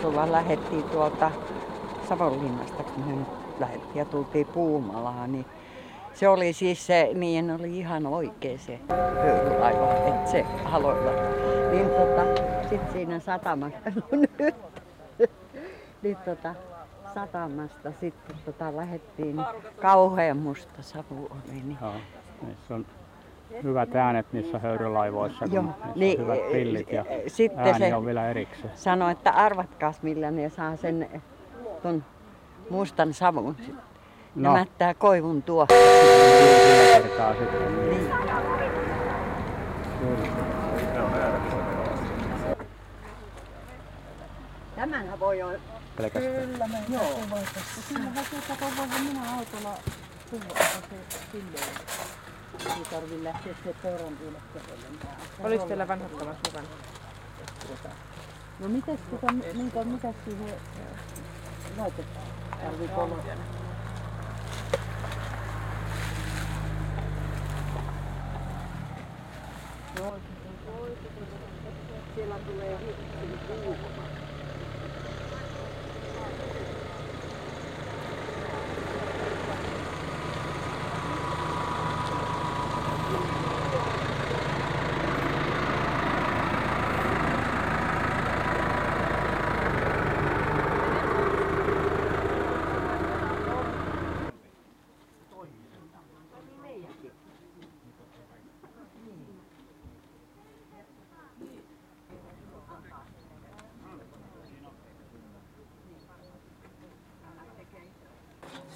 UPM-reissulla lähettiin tuolta Savonlinnasta, kun me nyt lähdettiin ja tultiin Puumalaan, niin se oli siis se, niin oli ihan oikein se höyrylaiva, että se haloilla. Niin tota, sit siinä satamassa, no nyt, niin tota, satamasta sitten tota, lähettiin, niin kauhean musta savu oli. Niin. Joo, niissä on hyvät äänet niissä höyrylaivoissa, kun Joo, niissä niin, on hyvät pillit ja eh, sitten ääni se- on vielä erikseen. Sanoi, että arvatkaas millä ne saa sen ton mustan savun. sit. Ne No. mättää koivun tuo. Kertaa sitten. Niin. Niin. Tämänhän voi olla. Pelkästään. Kyllä me joo. Kyllä minä autolla se silleen. Ei tarvi lähteä se peuran kävelemään. Olis teillä vanhat kamat mukana? No mitäs tota, minkä, mitäs siihen laitetaan? Tarviiko olla? Siellä tulee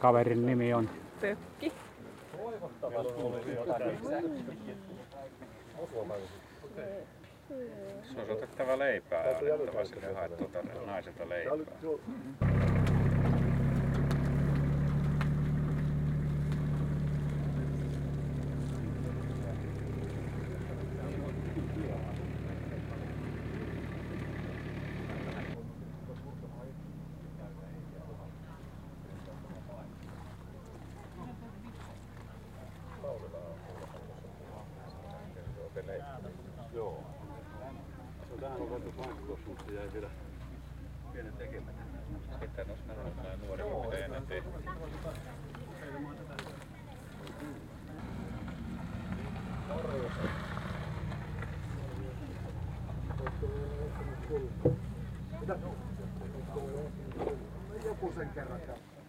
Kaverin nimi on. Pökki. Se on otettava leipää. Annettava sille haettu tuonne naiselta leipää. vielä pienen tekemättä. Sitten jos nämä on nämä nuoret, mitä ennen tehty. Joku sen kerran käy.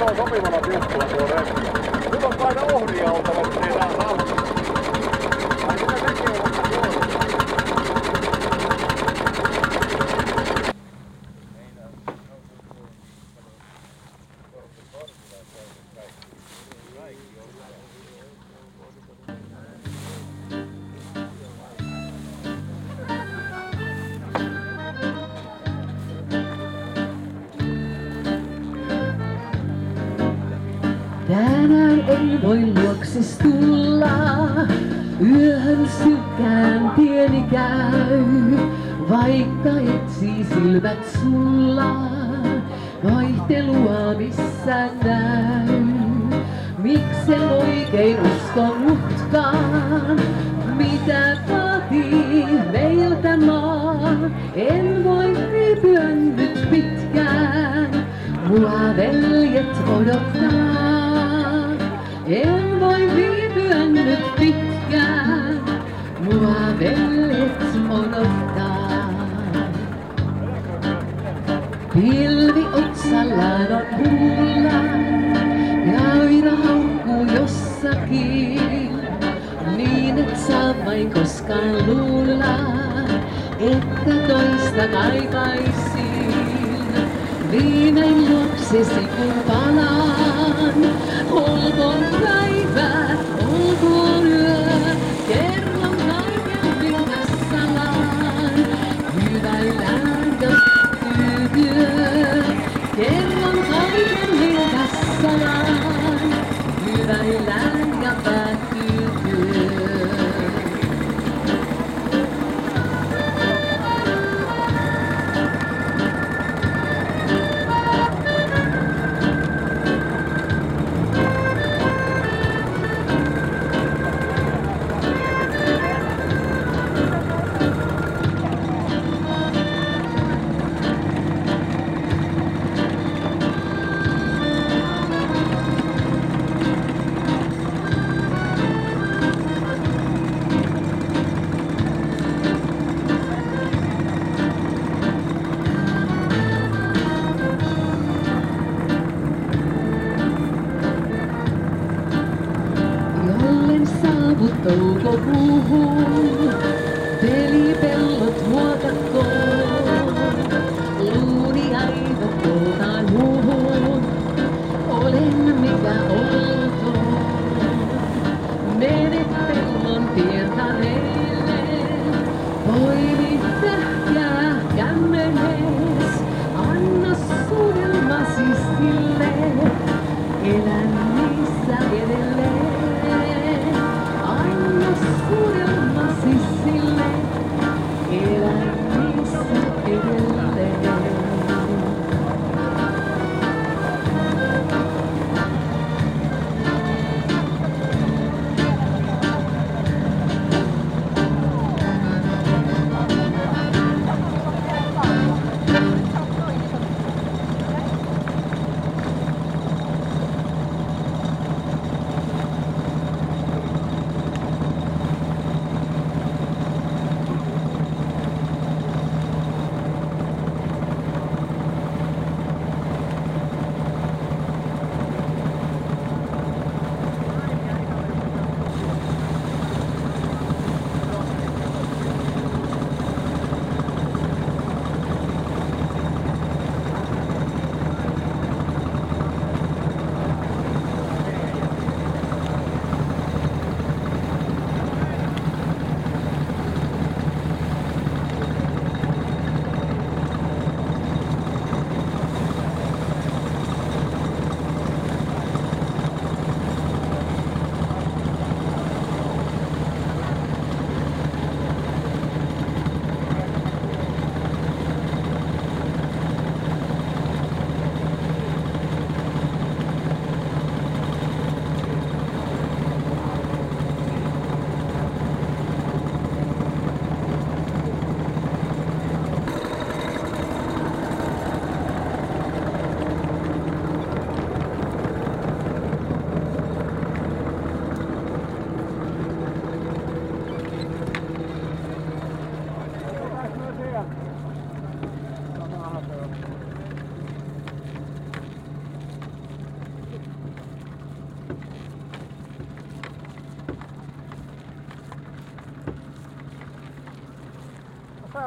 On sopivalla tiukkulla tuo rekki. Nyt on paina ohria oltava, että ei saa luokses tulla, yöhön sykkään tieni käy. Vaikka etsi silmät sulla, vaihtelua missään näy. Miksen oikein uskonutkaan, mitä vaatii meiltä maa. En voi viipyä nyt pitkään, mua veljet odottaa. Den voi viipyännyt pitkään, mua vellet odottaa. Pilvi otsallaan on huulla ja aina haukku jossakin. Niin et saa vain koskaan luulla, että toista kaipaisin. Viimein luo Itsesi kun palaan, olkoon päivä, olkoon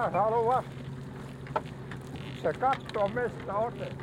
jos haluaa. Se katsoo mistä otetaan.